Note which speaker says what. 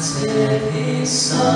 Speaker 1: sent his son.